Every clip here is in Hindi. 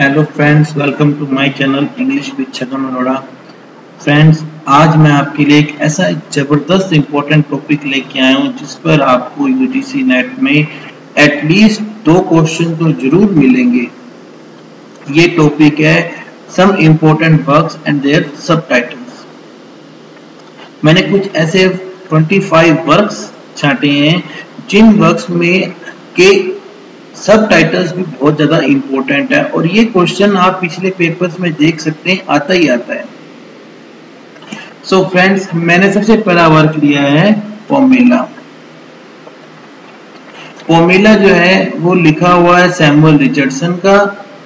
Hello friends welcome to my channel English with Chhagan Arora friends आज मैं आपके लिए एक ऐसा ज़बरदस्त इंपॉर्टेंट टॉपिक लेके आया हूँ, जिस पर आपको यूजीसी नेट में एटलीस्ट दो क्वेश्चन तो ज़रूर मिलेंगे। ये टॉपिक है some important works and their subtitles मैंने कुछ ऐसे 25 वर्क्स छाटे हैं, जिन वर्क्स में के सब टाइटल्स भी बहुत ज़्यादा इंपॉर्टेंट है और ये क्वेश्चन आप पिछले पेपर्स में देख सकते हैं, आता ही आता है। सो so फ्रेंड्स मैंने सबसे पहला वर्क लिया है फॉर्मूला फॉर्मूला जो है, वो लिखा हुआ है सैमुअल रिचर्डसन का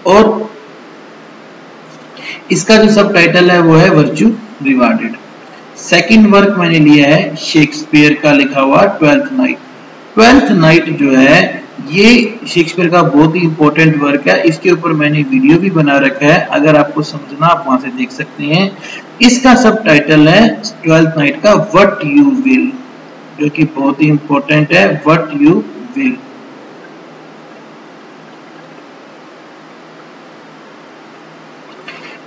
और इसका जो सब टाइटल है, वो है वर्चू रिवार्डेड सेकंड वर्क मैंने लिया है शेक्सपियर का लिखा हुआ ट्वेल्थ नाइट ट्वेल्थ नाइट जो है ये शेक्सपियर का बहुत ही इंपॉर्टेंट वर्क है। इसके ऊपर मैंने वीडियो भी बना रखा है। अगर आपको समझना, आप वहाँ से देख सकते हैं। इसका सब टाइटल है ट्वेल्थ नाइट का वट यू विल जो कि बहुत ही इंपॉर्टेंट है। वट यू विल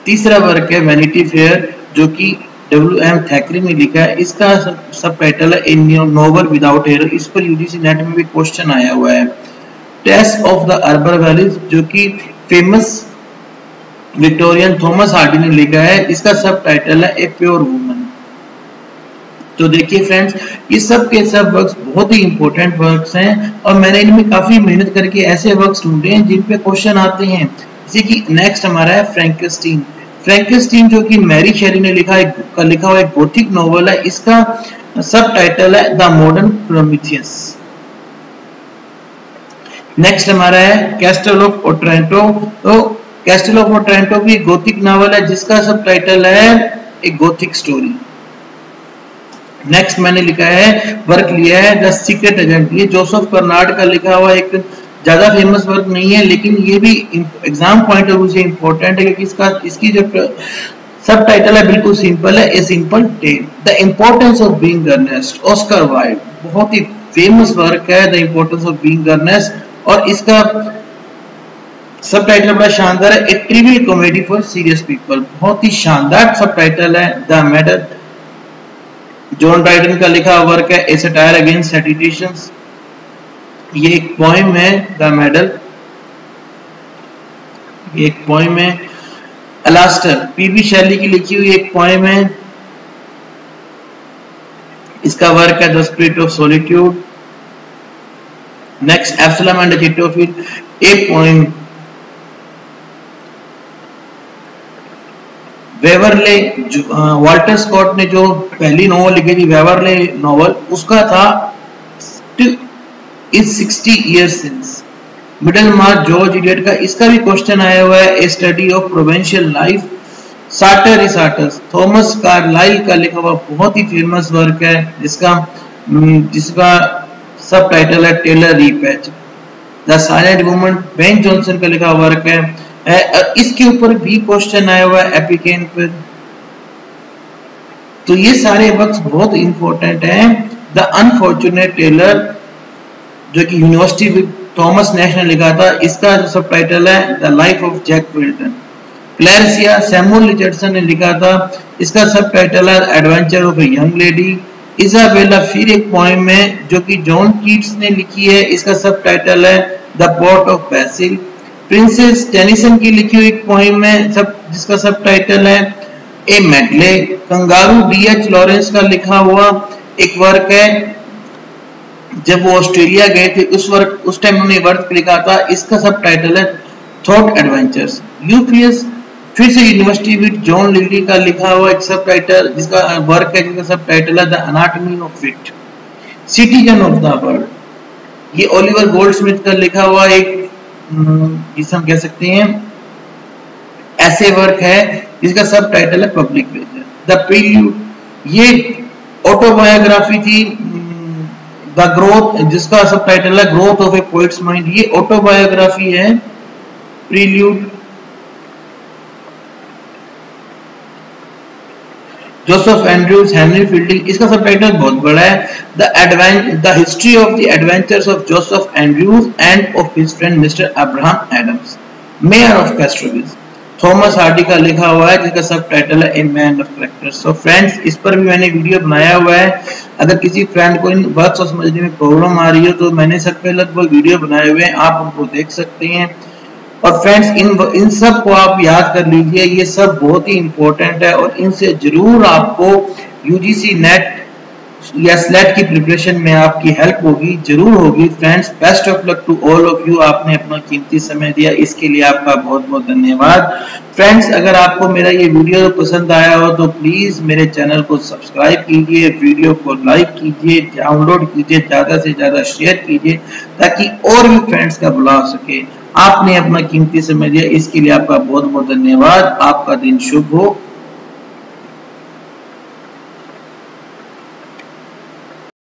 तीसरा वर्क है वैनिटी फेयर जो कि डब्ल्यू एम थैकरे ने लिखा है, इसका सब टाइटल है इन नोवल विदाउट एयर इस पर यूजीसी नेट में भी क्वेश्चन आया हुआ है। Tess of the Urbervilles जो कि फ़ेमस विक्टोरियन थॉमस हार्डी ने लिखा है, इसका सब टाइटल है ए प्योर वुमन तो देखिए फ्रेंड्स ये सब के सब वर्क्स बहुत ही इंपॉर्टेंट वर्क्स हैं, और मैंने इनमें काफ़ी मेहनत करके ऐसे वर्क्स ढूंढे हैं जिन पे क्वेश्चन आते हैं। जैसे कि नेक्स्ट हमारा है फ्रैंकस्टीन फ्रैंकेस्टीन जो कि मैरी शेरी ने लिखा है लिखा हुआ एक गोथिक नॉवल है, इसका सब टाइटल है द मॉडर्न प्रोमिथियस नेक्स्ट हमारा है कैस्टल ऑफ़ ओट्रेंटो तो कैस्टल ऑफ़ ओट्रेंटो भी गोथिक नॉवल है, जिसका सब टाइटल है एक गोथिक स्टोरी नेक्स्ट मैंने लिखा है वर्क लिया है द सीक्रेट एजेंट ये जोसेफ कर्नाड का लिखा हुआ एक ज़्यादा फ़ेमस वर्क नहीं है, लेकिन ये भी एग्ज़ाम पॉइंट ऑफ़ व्यू से इंपॉर्टेंट है क्योंकि इसका इसकी जो सब टाइटल है, बिल्कुल सिंपल है a simple tale the importance of being earnest Oscar Wilde बहुत ही फ़ेमस वर्क है the importance of being earnest और इसका सब टाइटल बड़ा शानदार है a trivial comedy for serious people बहुत ही शानदार सब टाइटल है द मेडल जॉन ड्राइडन का लिखा वर्क है ए सटायर अगेंस्ट सेटिटेशंस ये एक पोइम है द मेडल ये एक पोइम है अलास्टर पीवी शैली की लिखी हुई एक पोइम है. इसका वर्क है the spirit of solitude next Absalom and Achitophel एक पोइम वेवरले वाल्टर स्कॉट ने जो पहली नॉवल लिखी थी वेवरले नॉवल उसका था is 60 years since Middlemarch George Eliot का इसका भी क्वेश्चन आया हुआ है a study of provincial life Sartor Resartus Thomas Carlyle का लिखा हुआ बहुत ही फ़ेमस वर्क है जिसका हम्म, जिसका सब टाइटल है tailor repatched the silent woman Ben Jonson का लिखा वर्क है इसके ऊपर भी क्वेश्चन आया हुआ है एपिकेन पर. तो ये सारे वर्क्स बहुत इंपॉर्टेंट हैं. द अनफॉर्चुनेट टेलर जो कि यूनिवर्सिटी थॉमस नेश ने लिखा था, इसका जो सब टाइटल है the life of Jack Wilton Clarissa Samuel Richardson ने लिखा था, इसका सब टाइटल है adventure of a young lady Isabella फिर एक पोएम है, जो कि जॉन कीट्स ने लिखी है, इसका सब टाइटल है the pot of basil princess Tennyson की लिखी हुई पोएम है, सब, जिसका सब टाइटल है a medley kangaroo D H Lawrence का लिखा हुआ एक वर्क है जब वो ऑस्ट्रेलिया गए थे उस वर्क उस टाइम उन्होंने वर्क लिखा था इसका सब टाइटल है थॉट एडवेंचर्स यूपीएस फिर से यूनिवर्सिटी विद जॉन लिली का लिखा हुआ एक सब टाइटल जिसका वर्क है जिसका सब टाइटल है the anatomy of it citizen of the world ये ओलिवर गोल्डस्मिथ का लिखा हुआ एक हम्म, जिसे हम कह सकते हैं ऐसे वर्क है जिसका सब टाइटल है पब्लिक प्लेजर द प्रील्यूड ये ऑटोबायोग्राफी थी द ग्रोथ, जिसका सब टाइटल है growth of a poet's mind ये ऑटोबायोग्राफी है prelude Joseph Andrews Henry Fielding इसका सब टाइटल बहुत बड़ा है the adventure the history of the adventures of Joseph Andrews and of his friend mister Abraham Adams mayor of Casterbridge Thomas Hardy का लिखा हुआ है, जिसका सब टाइटल है a man of character so friends इस पर भी मैंने वीडियो बनाया हुआ है। अगर किसी फ्रेंड को इन वर्ड्स को समझने में प्रॉब्लम आ रही हो तो मैंने सब पे लगभग वीडियो बनाए हुए हैं। आप उनको देख सकते हैं। और फ्रेंड्स इन इन सबको आप याद कर लीजिए। ये सब बहुत ही इंपॉर्टेंट है और इनसे ज़रूर आपको यूजीसी नेट या स्लेट की प्रिपरेशन में आपकी हेल्प होगी, ज़रूर होगी। Friends best of luck to all of you आपने अपना कीमती समय दिया, इसके लिए आपका बहुत बहुत धन्यवाद। फ्रेंड्स अगर आपको मेरा ये वीडियो पसंद आया हो तो प्लीज़ मेरे चैनल को सब्सक्राइब कीजिए वीडियो को लाइक कीजिए डाउनलोड कीजिए, ज़्यादा से ज़्यादा शेयर कीजिए, ताकि और भी फ्रेंड्स का बुला सके। आपने अपना कीमती समय दिया, इसके लिए आपका बहुत बहुत धन्यवाद। आपका दिन शुभ हो।